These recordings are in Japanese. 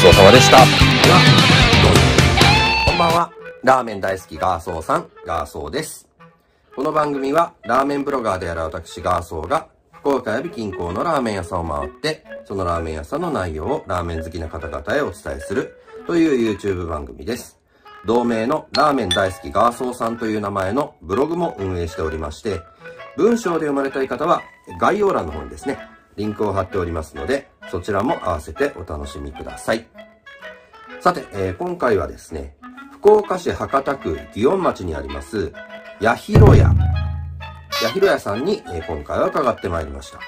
ちそうさまでした。こんばんは。ラーメン大好きガーソーさん、ガーソーです。この番組は、ラーメンブロガーである私ガーソーが、福岡やび近郊のラーメン屋さんを回って、そのラーメン屋さんの内容をラーメン好きな方々へお伝えする、という YouTube 番組です。同名のラーメン大好きガーソーさんという名前のブログも運営しておりまして、文章で読まれたい方は概要欄の方にですね、リンクを貼っておりますので、そちらも合わせてお楽しみください。さて、えー今回はですね、福岡市博多区祇園町にあります、やひろ屋。やひろ屋さんに、えー今回は伺ってまいりました。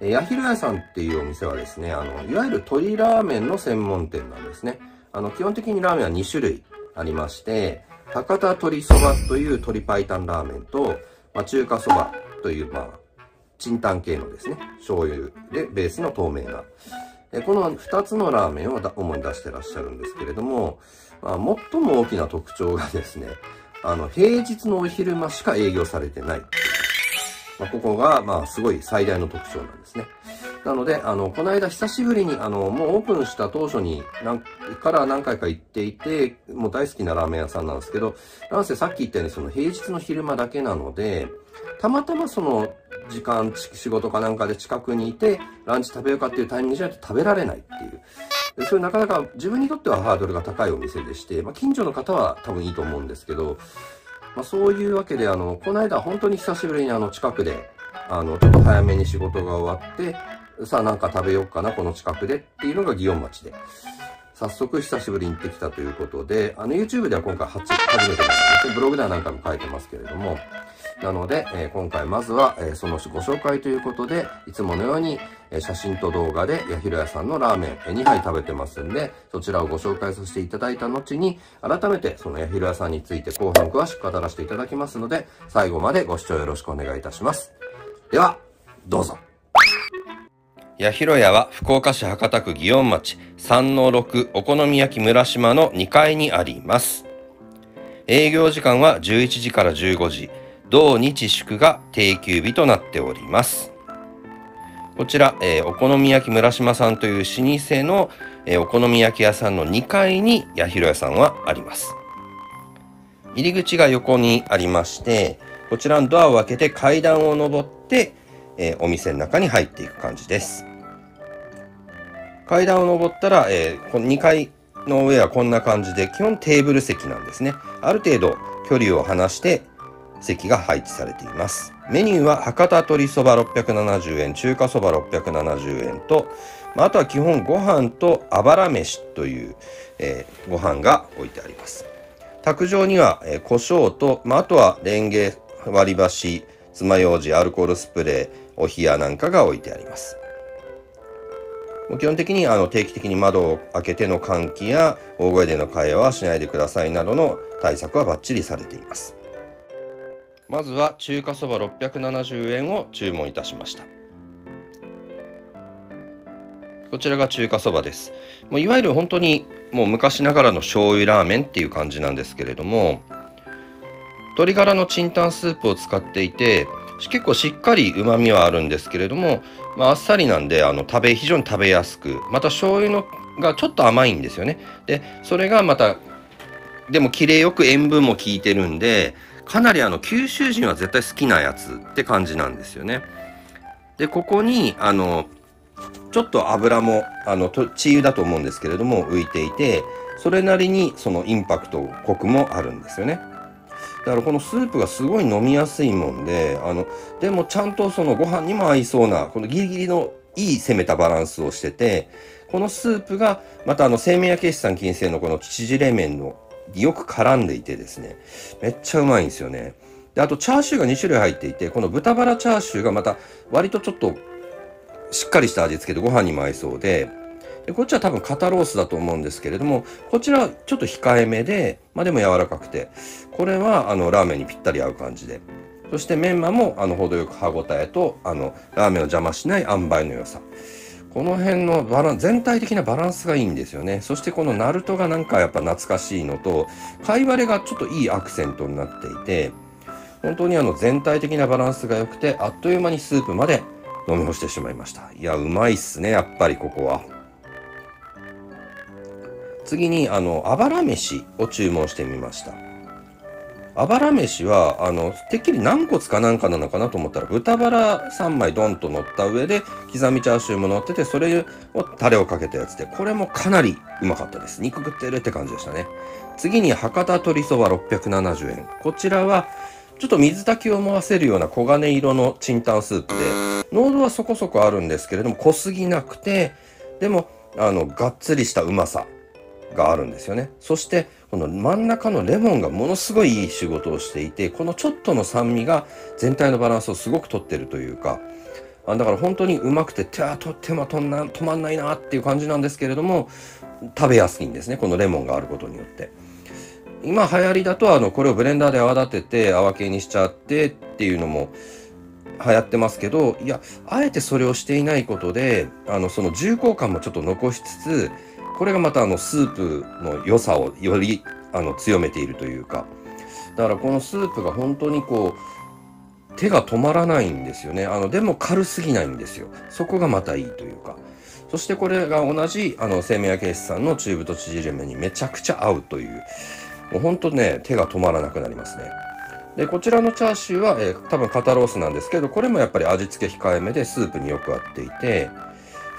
えーやひろ屋さんっていうお店はですね、あの、いわゆる鶏ラーメンの専門店なんですね。あの、基本的にラーメンは2種類ありまして、博多鶏そばという鶏白湯ラーメンと、まあ、中華そばという、まあ、チンタン系のですね、醤油でベースの透明な。この2つのラーメンを主に出してらっしゃるんですけれども、まあ、最も大きな特徴がですね、あの、平日のお昼間しか営業されてないてい。まあ、ここが、まあ、すごい最大の特徴なんですね。なので、あの、この間久しぶりに、あの、もうオープンした当初に、なんから何回か行っていて、もう大好きなラーメン屋さんなんですけど、なんせさっき言ったように、その平日の昼間だけなので、たまたまその、時間、仕事かなんかで近くにいて、ランチ食べようかっていうタイミングじゃないと食べられないっていう。でそれなかなか自分にとってはハードルが高いお店でして、まあ、近所の方は多分いいと思うんですけど、まあ、そういうわけで、あの、この間本当に久しぶりにあの近くで、あの、ちょっと早めに仕事が終わって、さあなんか食べようかな、この近くでっていうのが祇園町で。早速久しぶりに行ってきたということで、あの YouTube では今回初、初めてなんですね。ブログでは何回も書いてますけれども。なので、えー今回まずは、えーそのご紹介ということで、いつものように、えー写真と動画で、やひろやさんのラーメン、え2杯食べてますんで、そちらをご紹介させていただいた後に、改めてそのやひろやさんについて後半詳しく語らせていただきますので、最後までご視聴よろしくお願いいたします。では、どうぞ。やひろやは福岡市博多区祇園町3-6お好み焼き村島の2階にあります。営業時間は11時から15時、同日祝が定休日となっております。こちら、えーお好み焼き村島さんという老舗の、えーお好み焼き屋さんの2階にやひろやさんはあります。入り口が横にありまして、こちらのドアを開けて階段を上って、えーお店の中に入っていく感じです。階段を上ったら、えーこの2階の上はこんな感じで、基本テーブル席なんですね。ある程度距離を離して席が配置されています。メニューは博多鶏そば670円、中華そば670円と、まああとは基本ご飯とあばら飯という、えーご飯が置いてあります。卓上には、えー胡椒と、まあ、あとはレンゲ割り箸、爪楊枝、アルコールスプレー、お冷やなんかが置いてあります。もう基本的にあの定期的に窓を開けての換気や大声での会話はしないでくださいなどの対策はバッチリされています。まずは中華そば670円を注文いたしました。こちらが中華そばです。もういわゆる本当にもう昔ながらの醤油ラーメンっていう感じなんですけれども、鶏ガラのチンタンスープを使っていて、結構しっかり旨味はあるんですけれども、まあ、あっさりなんであの食べ非常に食べやすくまた醤油のがちょっと甘いんですよね。でそれがまたでも綺麗よく塩分も効いてるんでかなりあの九州人は絶対好きなやつって感じなんですよね。でここにあのちょっと油もあのと血油だと思うんですけれども浮いていてそれなりにそのインパクトコクもあるんですよね。だからこのスープがすごい飲みやすいもんで、あの、でもちゃんとそのご飯にも合いそうな、このギリギリのいい攻めたバランスをしてて、このスープがまたあの製麺焼き師さん金星のこの縮れ麺のよく絡んでいてですね、めっちゃうまいんですよね。で、あとチャーシューが2種類入っていて、この豚バラチャーシューがまた割とちょっとしっかりした味付けでご飯にも合いそうで、でこっちは多分肩ロースだと思うんですけれども、こちらはちょっと控えめで、まあでも柔らかくて、これはあのラーメンにぴったり合う感じで。そしてメンマもあの程よく歯ごたえと、あの、ラーメンを邪魔しない塩梅の良さ。この辺のバラン全体的なバランスがいいんですよね。そしてこのナルトがなんかやっぱ懐かしいのと、貝割れがちょっといいアクセントになっていて、本当にあの全体的なバランスが良くて、あっという間にスープまで飲み干してしまいました。いや、うまいっすね、やっぱりここは。次に、あの、あばら飯を注文してみました。あばら飯は、あの、てっきり軟骨かなんかなのかなと思ったら、豚バラ3枚ドンと乗った上で、刻みチャーシューも乗ってて、それをタレをかけたやつで、これもかなりうまかったです。肉食ってるって感じでしたね。次に、博多鶏そば670円。こちらは、ちょっと水炊きを思わせるような黄金色のチンタンスープで、濃度はそこそこあるんですけれども、濃すぎなくて、でも、あの、がっつりしたうまさがあるんですよね。そして、この真ん中のレモンがものすごいいい仕事をしていて、このちょっとの酸味が全体のバランスをすごくとってるというか、あだから本当にうまくて手はと手間とんな止まんないなっていう感じなんですけれども、食べやすいんですね。このレモンがあることによって。今流行りだと、あの、これをブレンダーで泡立てて泡系にしちゃってっていうのも流行ってますけど、いや、あえてそれをしていないことで、あの、その重厚感もちょっと残しつつ、これがまたあのスープの良さをよりあの強めているというか。だからこのスープが本当にこう手が止まらないんですよね。あのでも軽すぎないんですよ。そこがまたいいというか。そしてこれが同じあの生命焼きさんの中太縮れ麺にめちゃくちゃ合うという。もうほんとね手が止まらなくなりますね。でこちらのチャーシューは、えー、多分肩ロースなんですけどこれもやっぱり味付け控えめでスープによく合っていて。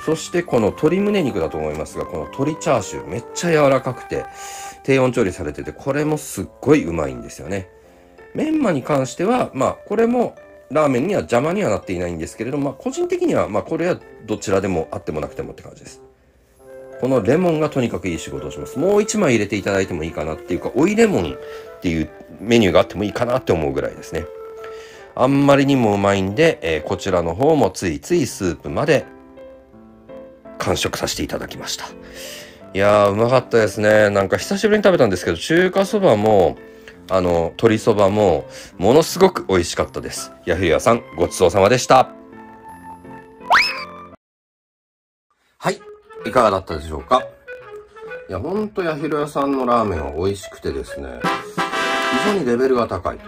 そしてこの鶏胸肉だと思いますが、この鶏チャーシューめっちゃ柔らかくて、低温調理されてて、これもすっごいうまいんですよね。メンマに関しては、まあ、これもラーメンには邪魔にはなっていないんですけれども、まあ、個人的には、まあ、これはどちらでもあってもなくてもって感じです。このレモンがとにかくいい仕事をします。もう一枚入れていただいてもいいかなっていうか、追いレモンっていうメニューがあってもいいかなって思うぐらいですね。あんまりにもうまいんで、えー、こちらの方もついついスープまで完食させていただきました。いやー、うまかったですね。なんか久しぶりに食べたんですけど、中華そばも、あの、鶏そばも、ものすごく美味しかったです。ヤフー屋さん、ごちそうさまでした。はい。いかがだったでしょうか？いや、ほんとヤヒロ屋さんのラーメンは美味しくてですね、非常にレベルが高いと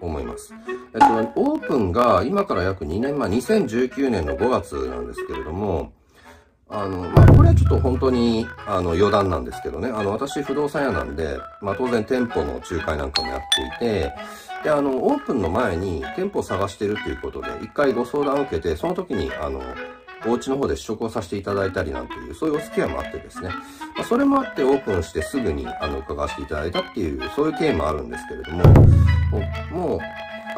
思います。えっと、オープンが今から約2年前、2019年の5月なんですけれども、あの、まあ、これはちょっと本当に、あの、余談なんですけどね。あの、私、不動産屋なんで、まあ、当然店舗の仲介なんかもやっていて、で、あの、オープンの前に店舗を探してるっていうことで、一回ご相談を受けて、その時に、あの、お家の方で試食をさせていただいたりなんていう、そういうお付き合いもあってですね。まあ、それもあってオープンしてすぐに、あの、伺わせていただいたっていう、そういう経緯もあるんですけれども、もう、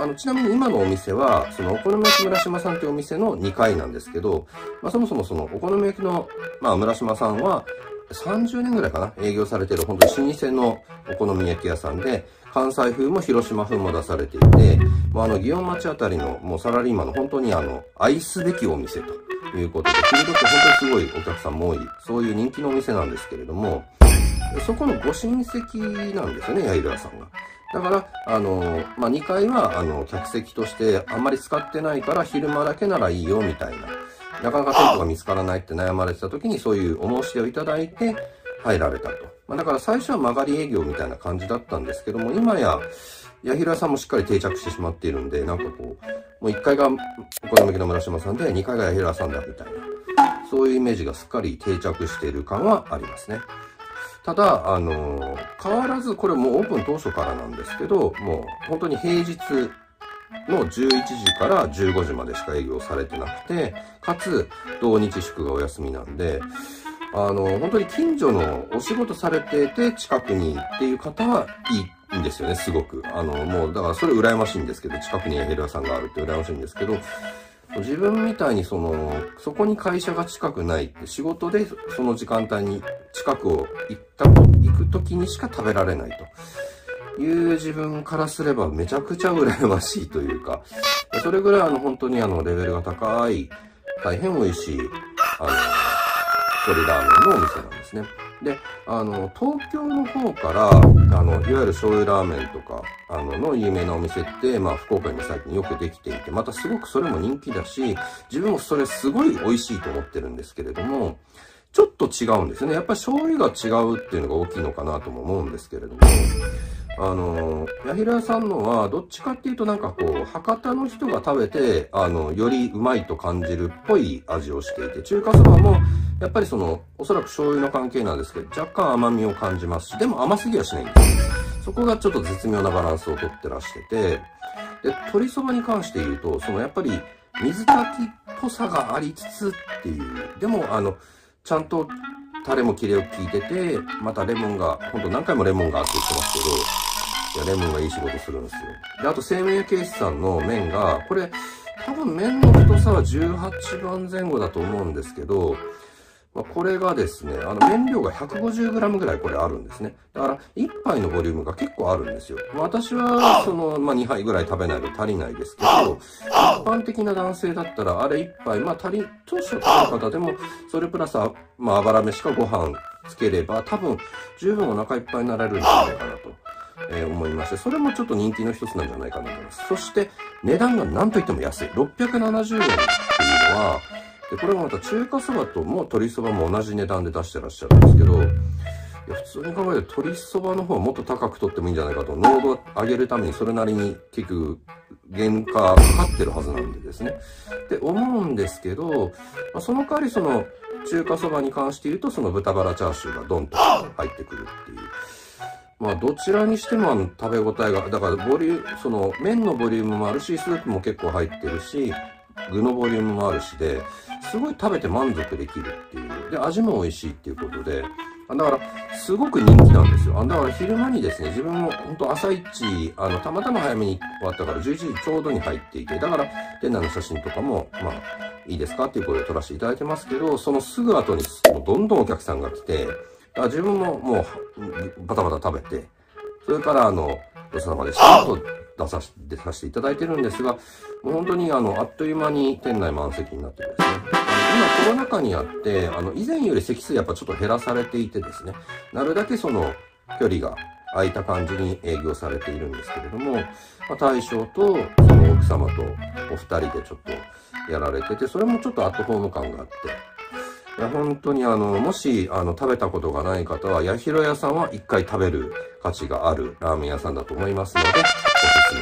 あの、ちなみに今のお店は、そのお好み焼き村島さんというお店の2階なんですけど、まあそもそもそのお好み焼きの、まあ村島さんは、30年ぐらいかな営業されてる本当に老舗のお好み焼き屋さんで、関西風も広島風も出されていて、まあ、あの、祇園町あたりのもうサラリーマンの本当にあの、愛すべきお店ということで、昼時本当にすごいお客さんも多い、そういう人気のお店なんですけれども、そこのご親戚なんですよね、八重浦さんが。だから、あの、まあ、2階は、あの、客席としてあんまり使ってないから昼間だけならいいよ、みたいな。なかなか店舗が見つからないって悩まれてた時にそういうお申し出をいただいて入られたと。まあ、だから最初は曲がり営業みたいな感じだったんですけども、今や、八平さんもしっかり定着してしまっているんで、なんかこう、もう1階がお好み焼きの村島さんで、2階が八平さんだみたいな。そういうイメージがすっかり定着している感はありますね。ただ、あの、変わらず、これもうオープン当初からなんですけど、もう本当に平日の11時から15時までしか営業されてなくて、かつ、同日祝がお休みなんで、あの、本当に近所のお仕事されてて近くにっていう方はいいんですよね、すごく。あの、もう、だからそれ羨ましいんですけど、近くにヘルアさんがあるって羨ましいんですけど、自分みたいにその、そこに会社が近くないって仕事でその時間帯に近くを行ったと、行く時にしか食べられないという自分からすればめちゃくちゃ羨ましいというか、それぐらいあの本当にあのレベルが高い、大変美味しい、あの、鶏ラーメンのお店なんですね。で、あの、東京の方から、あの、いわゆる醤油ラーメンとか、あの、の有名なお店って、まあ、福岡に最近よくできていて、またすごくそれも人気だし、自分もそれすごい美味しいと思ってるんですけれども、ちょっと違うんですよね。やっぱり醤油が違うっていうのが大きいのかなとも思うんですけれども、あの、ヤヒラさんのは、どっちかっていうとなんかこう、博多の人が食べて、あの、よりうまいと感じるっぽい味をしていて、中華そばも、やっぱりその、おそらく醤油の関係なんですけど、若干甘みを感じますし、でも甘すぎはしないんですそこがちょっと絶妙なバランスをとってらしてて、で、鶏そばに関して言うと、そのやっぱり水炊きっぽさがありつつっていう、でもあの、ちゃんとタレも切れよく効いてて、またレモンが、ほんと何回もレモンがあって言ってますけど、いや、レモンがいい仕事するんですよ。で、あと、生命ケースさんの麺が、これ、多分麺の太さは18番前後だと思うんですけど、まあ、これがですね、あの麺量が 150g ぐらいこれあるんですね。だから1杯のボリュームが結構あるんですよ。まあ、私はその、まあ、2杯ぐらい食べないと足りないですけど、一般的な男性だったらあれ1杯、まあ足り、当初食べる方でも、それプラス、まあ、あばら飯かご飯つければ多分十分お腹いっぱいになれるんじゃないかなと。えー、思いまして、それもちょっと人気の一つなんじゃないかなと思います。そして、値段が何と言っても安い。670円っていうのは、で、これもまた中華そばとも鶏そばも同じ値段で出してらっしゃるんですけど、いや普通に考えて鶏そばの方はもっと高く取ってもいいんじゃないかと、濃度を上げるためにそれなりに結局原価かかってるはずなんでですね。って思うんですけど、まあ、その代わりその中華そばに関して言うとその豚バラチャーシューがドンと入ってくるっていう。まあ、どちらにしても食べ応えが、だからボリューム、その麺のボリュームもあるし、スープも結構入ってるし、具のボリュームもあるしで、すごい食べて満足できるっていう。で、味も美味しいっていうことで、だから、すごく人気なんですよ。だから昼間にですね、自分も本当朝一、あの、たまたま早めに終わったから11時ちょうどに入っていて、だから、店内の写真とかも、まあ、いいですかっていう声を撮らせていただいてますけど、そのすぐ後にもう、どんどんお客さんが来て、だから自分ももう、バタバタ食べて、それから、あの、ごちそうさまでしたと出させてさせていただいてるんですが、もう本当にあの、あっという間に店内満席になってるんですね。今コロナ禍にあって、あの、以前より席数やっぱちょっと減らされていてですね、なるだけその、距離が空いた感じに営業されているんですけれども、まあ、大将とその奥様とお二人でちょっとやられてて、それもちょっとアットホーム感があって、いや、本当にあの、もし、あの、食べたことがない方は、八広屋さんは一回食べる価値があるラーメン屋さんだと思いますので、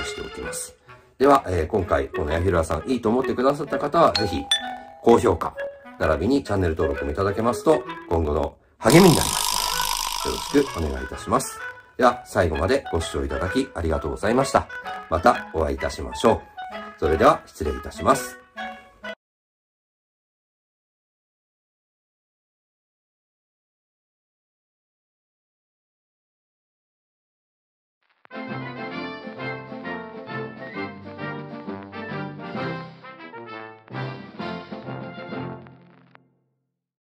しておきます。では、えー、今回、この八広屋さんいいと思ってくださった方は、ぜひ、高評価、並びにチャンネル登録もいただけますと、今後の励みになります。よろしくお願いいたします。では、最後までご視聴いただきありがとうございました。またお会いいたしましょう。それでは、失礼いたします。